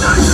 nice.